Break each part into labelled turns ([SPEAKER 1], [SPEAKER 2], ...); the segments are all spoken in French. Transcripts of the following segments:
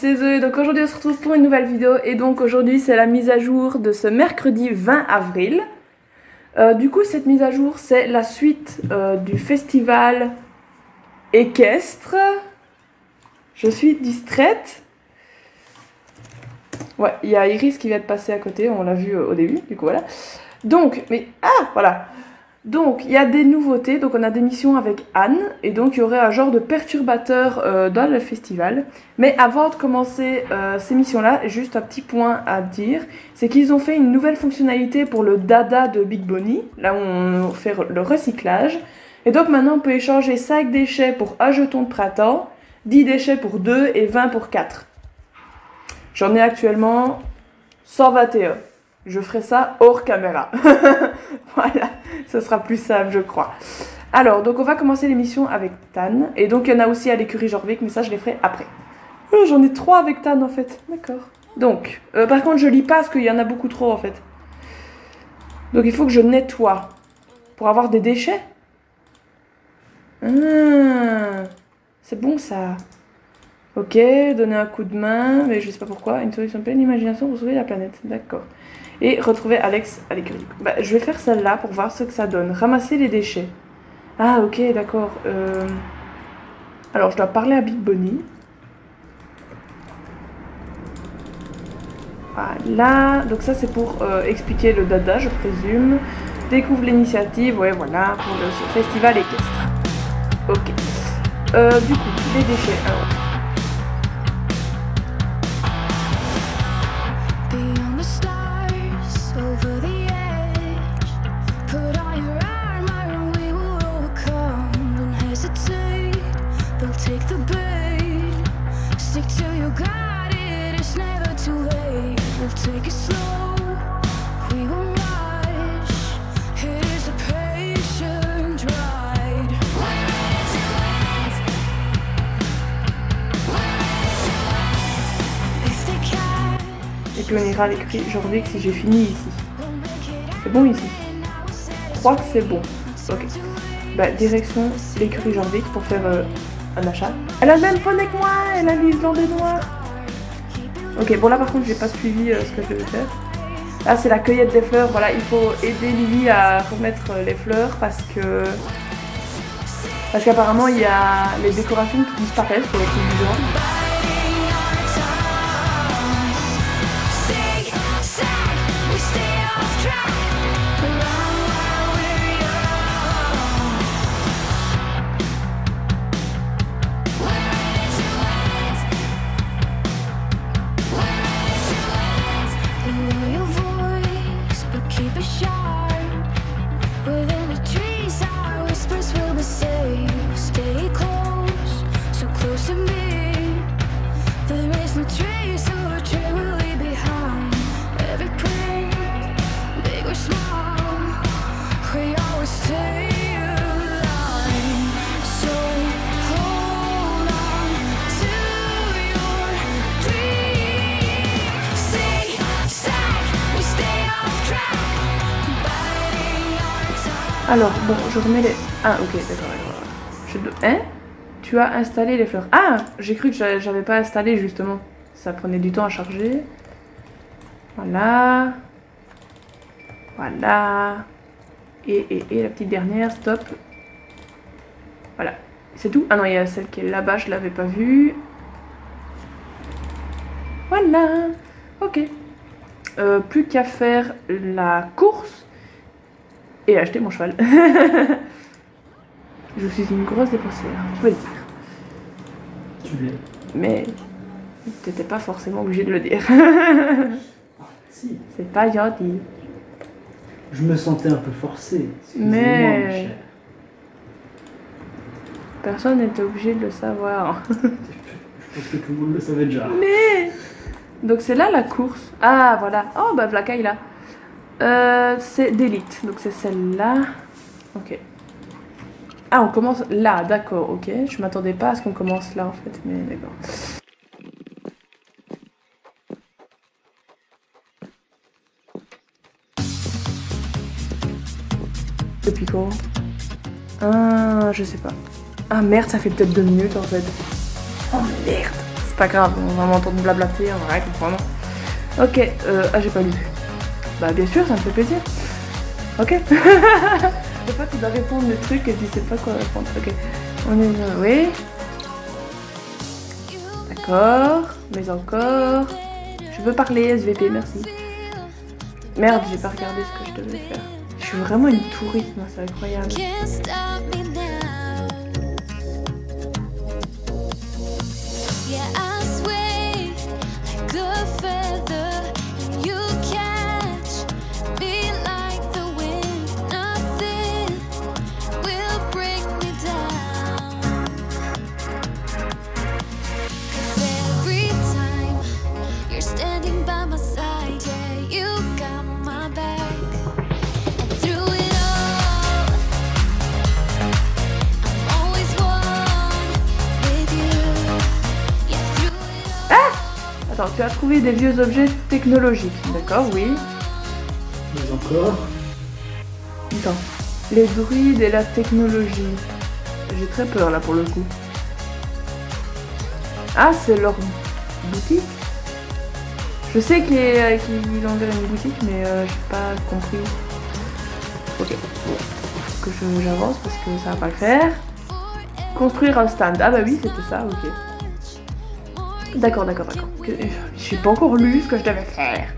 [SPEAKER 1] c'est donc aujourd'hui on se retrouve pour une nouvelle vidéo et donc aujourd'hui c'est la mise à jour de ce mercredi 20 avril. Euh, du coup cette mise à jour c'est la suite euh, du festival équestre. Je suis distraite. Ouais, il y a Iris qui vient de passer à côté, on l'a vu euh, au début, du coup voilà. Donc, mais ah, voilà. Donc, il y a des nouveautés. Donc, on a des missions avec Anne. Et donc, il y aurait un genre de perturbateur euh, dans le festival. Mais avant de commencer euh, ces missions-là, juste un petit point à dire. C'est qu'ils ont fait une nouvelle fonctionnalité pour le dada de Big Bonnie. Là où on fait le recyclage. Et donc, maintenant, on peut échanger 5 déchets pour un jeton de printemps, 10 déchets pour 2 et 20 pour 4. J'en ai actuellement 121. Je ferai ça hors caméra. voilà, ce sera plus simple, je crois. Alors, donc on va commencer l'émission avec Tan. Et donc il y en a aussi à l'écurie Jorvik, mais ça je les ferai après. Oh, J'en ai trois avec Tan en fait. D'accord. Donc, euh, par contre je lis pas parce qu'il y en a beaucoup trop en fait. Donc il faut que je nettoie pour avoir des déchets. Ah, c'est bon ça. Ok, donner un coup de main, mais je sais pas pourquoi. Une solution pleine d'imagination pour sauver la planète. D'accord. Et retrouver Alex à l'écurie. Bah, je vais faire celle-là pour voir ce que ça donne. Ramasser les déchets. Ah, ok, d'accord. Euh, Alors, je dois parler à Big Bonnie. Voilà. Donc ça, c'est pour euh, expliquer le dada, je présume. Découvre l'initiative. Ouais, voilà, pour le festival équestre. Ok. Euh, du coup, les déchets. L'écrit aujourd'hui si j'ai fini ici. C'est bon ici Je crois que c'est bon. Ok. Bah, direction l'écurie Jorvik pour faire euh, un achat. Elle a le même poney que moi Elle a les des noirs Ok, bon là par contre j'ai pas suivi euh, ce que je devais faire. Là c'est la cueillette des fleurs, voilà, il faut aider Lily à remettre euh, les fleurs parce que... Parce qu'apparemment il y a les décorations qui disparaissent pour les trucs du genre. Alors, bon, je remets les... Ah, ok, d'accord. Je Hein? Tu as installé les fleurs. Ah J'ai cru que j'a- j'avais pas installé, justement. Ça prenait du temps à charger. Voilà. Voilà. Et, et, et la petite dernière, stop. Voilà. C'est tout? Ah non, il y a celle qui est là-bas, je l'avais pas vue. Voilà. Ok. Euh, plus qu'à faire la course et acheter mon cheval. Je suis une grosse dépensière, je peux le dire.
[SPEAKER 2] Tu l'es.
[SPEAKER 1] Mais t'étais pas forcément obligé de le dire.
[SPEAKER 2] Si.
[SPEAKER 1] C'est pas gentil.
[SPEAKER 2] Je me sentais un peu forcé.
[SPEAKER 1] Mais-. Personne n'était obligé de le savoir.
[SPEAKER 2] Je pense que tout le monde le savait déjà.
[SPEAKER 1] Mais donc c'est là la course. Ah voilà. Oh bah Vlaka il a. Euh, c'est d'élite. Donc c'est celle-là. Ok. Ah on commence là, d'accord, ok. Je m'attendais pas à ce qu'on commence là en fait, mais d'accord. Depuis quand Ah, je sais pas. Ah merde, ça fait peut-être deux minutes en fait. Oh merde, c'est pas grave, on va m'entendre blablater, on va rien comprendre. Ok, euh, ah j'ai pas lu. Bah bien sûr, ça me fait plaisir. Ok. Des fois tu dois répondre le truc et tu sais pas quoi répondre. Ok. On est oui. D'accord. Mais encore. Je veux parler SVP, merci. Merde, j'ai pas regardé ce que je devais faire. Je suis vraiment une touriste, c'est incroyable. Tu as trouvé des vieux objets technologiques, d'accord, oui.
[SPEAKER 2] Mais encore
[SPEAKER 1] Attends. Les druides et la technologie. J'ai très peur là pour le coup. Ah, c'est leur boutique Je sais qu'ils euh, qu'ils ont ouvert une boutique, mais euh, j'ai pas compris. Ok. Faut que j'avance parce que ça va pas le faire. Construire un stand. Ah bah oui, c'était ça, ok. D'accord, d'accord, d'accord. J'ai pas encore lu ce que je devais faire.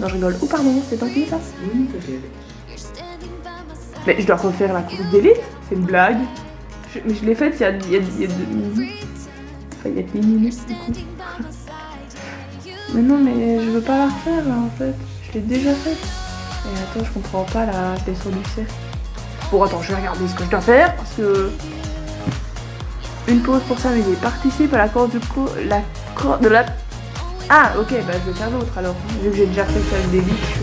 [SPEAKER 1] Non, je rigole. Oh, pardon, c'est ça?
[SPEAKER 2] Oui,
[SPEAKER 3] by my side.
[SPEAKER 1] Mais je dois refaire la course d'élite? C'est une blague. Je- mais je l'ai faite il y a, il y a, il y a deux minutes. Enfin, il y a 10 minutes du coup. Mais non, mais je veux pas la refaire là en fait. Je l'ai déjà faite. Et attends, je comprends pas là, je sur du cercle. Bon, attends, je vais regarder ce que je dois faire parce que. Une pause pour s'amuser. Participe à la course du coup. La course de la. Ah, ok, bah je vais faire l'autre alors. Vu que j'ai déjà fait celle d'élite, je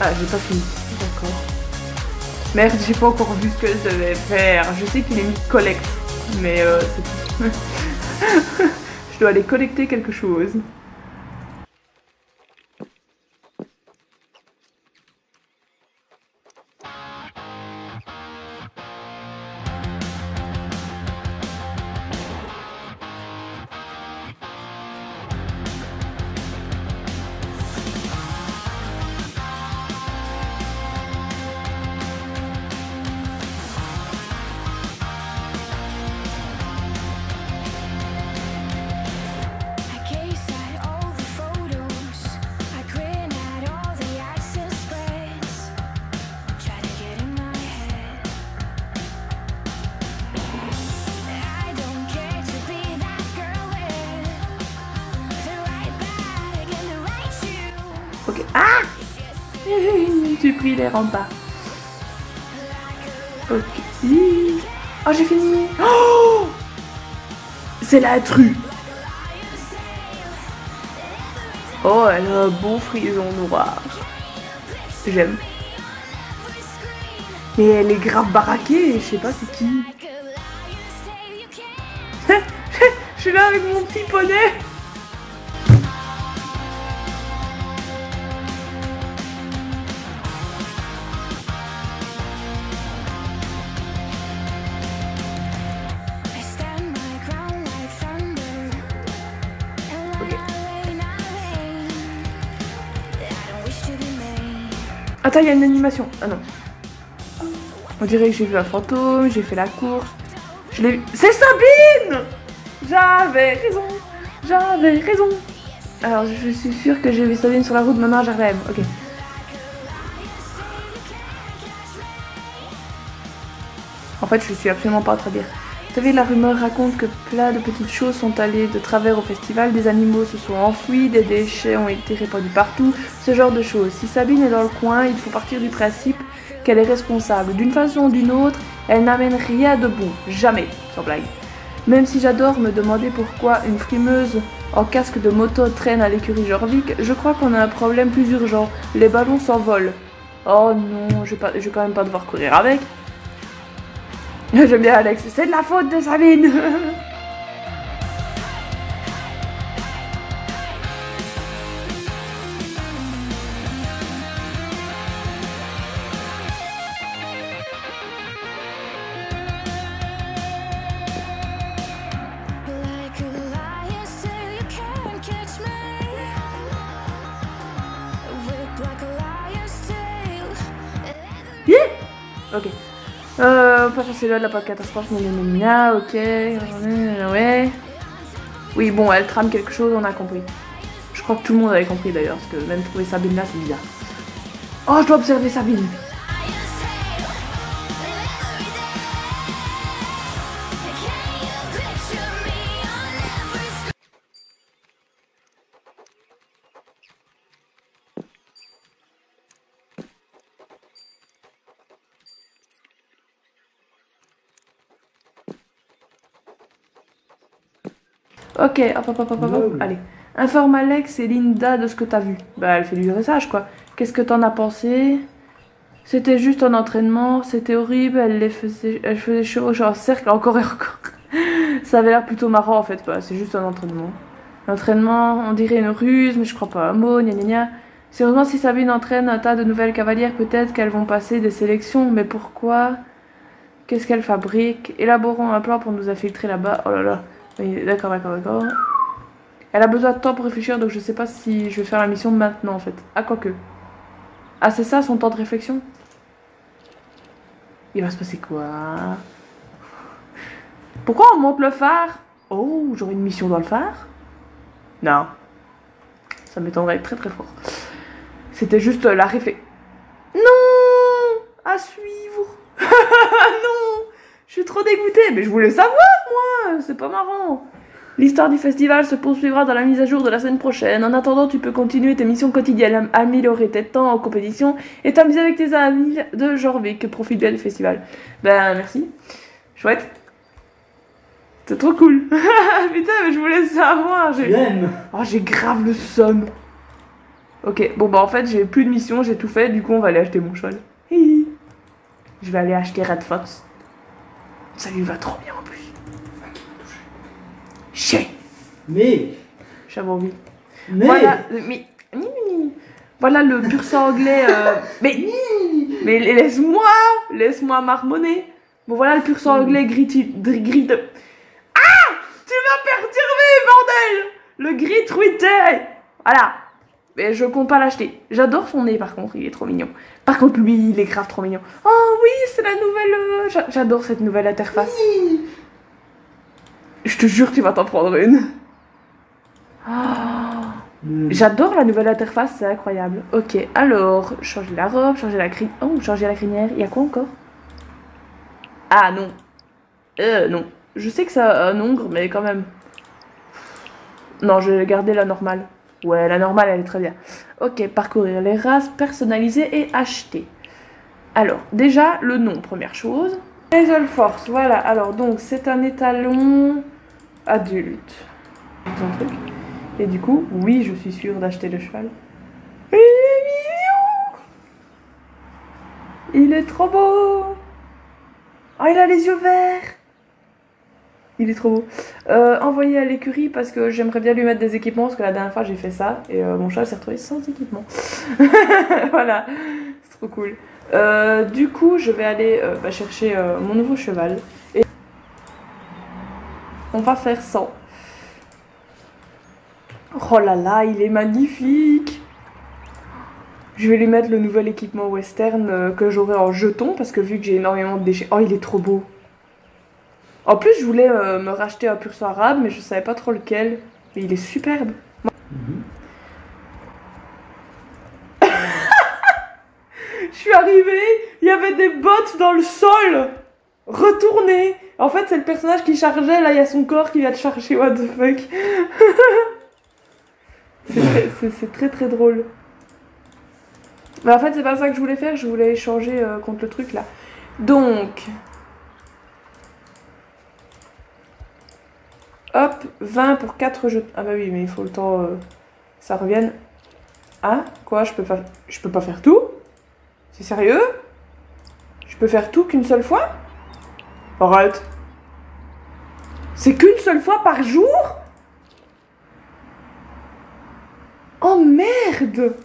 [SPEAKER 1] Ah, j'ai pas fini. D'accord. Merde, j'ai pas encore vu ce que je devais faire. Je sais qu'il est mis collecte, mais euh, c'est tout. je dois aller collecter quelque chose. Ah J'ai pris les remparts. Ok. Oh, j'ai fini. Oh C'est la true. Oh, elle a un beau frison noir. J'aime. Mais elle est grave baraquée, je sais pas c'est qui. Je suis là avec mon petit poney. Attends, il y a une animation. Ah non. On dirait que j'ai vu un fantôme, j'ai fait la course. Je l'ai vu. C'est Sabine J'avais raison J'avais raison Alors, je suis sûre que j'ai vu Sabine sur la route Maman Jardin. Ok. En fait, je suis absolument pas très bien. Savez, la rumeur raconte que plein de petites choses sont allées de travers au festival, des animaux se sont enfuis, des déchets ont été répandus partout, ce genre de choses. Si Sabine est dans le coin, il faut partir du principe qu'elle est responsable. D'une façon ou d'une autre, elle n'amène rien de bon. Jamais, sans blague. Même si j'adore me demander pourquoi une frimeuse en casque de moto traîne à l'écurie Jorvik, je crois qu'on a un problème plus urgent. Les ballons s'envolent. Oh non, je je vais quand même pas devoir courir avec. J'aime bien Alex, c'est de la faute de Sabine. Ok. Euh, pas passer là la pas catastrophe, mais nanana, ok. Oui, bon, elle trame quelque chose, on a compris. Je crois que tout le monde avait compris d'ailleurs, parce que même trouver Sabine là, c'est bizarre. Oh, je dois observer Sabine. Ok, hop, hop, hop, hop, hop, hop. Allez. Informe Alex et Linda de ce que t'as vu. Bah, elle fait du dressage, quoi. Qu'est-ce que t'en as pensé? C'était juste un entraînement, c'était horrible, elle les faisait, elle faisait chaud, genre cercle encore et encore. Ça avait l'air plutôt marrant en fait, bah, c'est juste un entraînement. L'entraînement, on dirait une ruse, mais je crois pas un mot, gna gna gna. Sérieusement, si Sabine entraîne un tas de nouvelles cavalières, peut-être qu'elles vont passer des sélections, mais pourquoi? Qu'est-ce qu'elle fabrique Élaborons un plan pour nous infiltrer là-bas. Oh là là. D'accord, d'accord, d'accord. Elle a besoin de temps pour réfléchir, donc je sais pas si je vais faire la mission maintenant en fait. Ah, quoique. Ah, c'est ça son temps de réflexion? Il va se passer quoi? Pourquoi on monte le phare? Oh, j'aurai une mission dans le phare? Non. Ça m'étonnerait très très fort. C'était juste la réflexion. Non À suivre Non Je suis trop dégoûtée, mais je voulais savoir C'est pas marrant L'histoire du festival se poursuivra dans la mise à jour de la semaine prochaine. En attendant, tu peux continuer tes missions quotidiennes, améliorer tes temps en compétition et t'amuser avec tes amis de Jorvik. Profite bien du festival. Ben, merci. Chouette. C'est trop cool. Putain, mais je voulais savoir. J'ai oh, j'ai grave le somme. Ok, bon bah en fait j'ai plus de missions, j'ai tout fait, du coup on va aller acheter mon cheval. Hi. Je vais aller acheter Red Fox. Ça lui va trop bien en plus. Chien
[SPEAKER 2] Mais,
[SPEAKER 1] J'avais envie.
[SPEAKER 2] mais,
[SPEAKER 1] Voilà, le- mais... ni, ni, ni. Voilà le pur sang anglais. euh, Mais, mais laisse-moi, laisse-moi marmonner. Bon voilà le pur sang anglais gris, gris, gris de... Ah Tu m'as perturbé, bordel Le gris truité Voilà. Mais je compte pas l'acheter. J'adore son nez par contre, il est trop mignon. Par contre lui, il est grave trop mignon. Oh oui, c'est la nouvelle... euh, j'a- J'adore cette nouvelle interface. Je te jure, tu vas t'en prendre une. Ah. J'adore la nouvelle interface, c'est incroyable. Ok, alors, changer la robe, changer la crinière. Oh, changer la crinière. Il y a quoi encore? Ah non. Euh, non. Je sais que ça a un ongre, mais quand même. Non, je vais garder la normale. Ouais, la normale, elle est très bien. Ok, parcourir les races, personnaliser et acheter. Alors, déjà, le nom, première chose. Hazel Force, voilà. Alors, donc, c'est un étalon adulte. Et du coup, oui, je suis sûre d'acheter le cheval. Il est mignon Il est trop beau Oh, il a les yeux verts Il est trop beau. Euh, envoyer à l'écurie parce que j'aimerais bien lui mettre des équipements parce que la dernière fois j'ai fait ça et euh, mon cheval s'est retrouvé sans équipement. voilà, c'est trop cool. Euh, du coup, je vais aller bah, chercher mon nouveau cheval on va faire 100. Oh là là, il est magnifique Je vais lui mettre le nouvel équipement western euh, que j'aurai en jeton parce que vu que j'ai énormément de déchets... Oh, il est trop beau En plus, je voulais euh, me racheter un pur sang arabe, mais je savais pas trop lequel. Mais il est superbe
[SPEAKER 2] Mhm.
[SPEAKER 1] Je suis arrivée, il y avait des bottes dans le sol retourner. En fait, c'est le personnage qui chargeait, là, il y a son corps qui vient de charger, what the fuck. c'est très, très drôle. Mais en fait, c'est pas ça que je voulais faire, je voulais échanger euh, contre le truc là. Donc. Hop, 20 pour 4 jeux. Ah bah oui, mais il faut le temps. euh, ça revienne. Ah, quoi Je peux pas, je peux pas faire tout? C'est sérieux? Je peux faire tout qu'une seule fois? Arrête. C'est qu'une seule fois par jour? Oh merde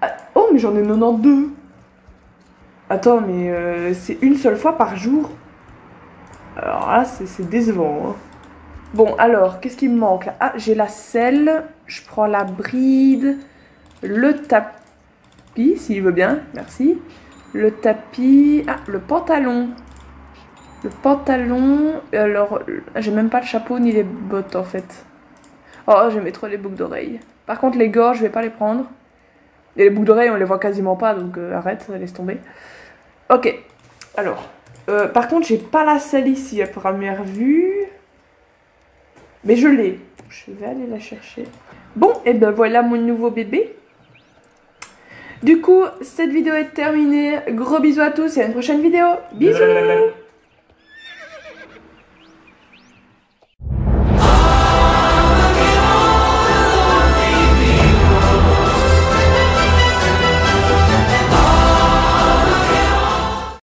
[SPEAKER 1] Ah, Oh mais j'en ai 92 Attends mais euh, c'est une seule fois par jour? Alors là c'est décevant. hein. Bon alors qu'est-ce qui me manque? Ah j'ai la selle, je prends la bride, le tapis s'il veut bien, merci. Le tapis, ah le pantalon. Le pantalon, alors j'ai même pas le chapeau ni les bottes en fait. Oh, j'aimais trop les boucles d'oreilles. Par contre, les gorges, je vais pas les prendre. Et les boucles d'oreilles, on les voit quasiment pas, donc euh, arrête, laisse tomber. Ok, alors. euh, par contre, j'ai pas la selle ici à première vue. Mais je l'ai. Je vais aller la chercher. Bon, et ben voilà mon nouveau bébé. Du coup, cette vidéo est terminée. Gros bisous à tous et à une prochaine vidéo. Bisous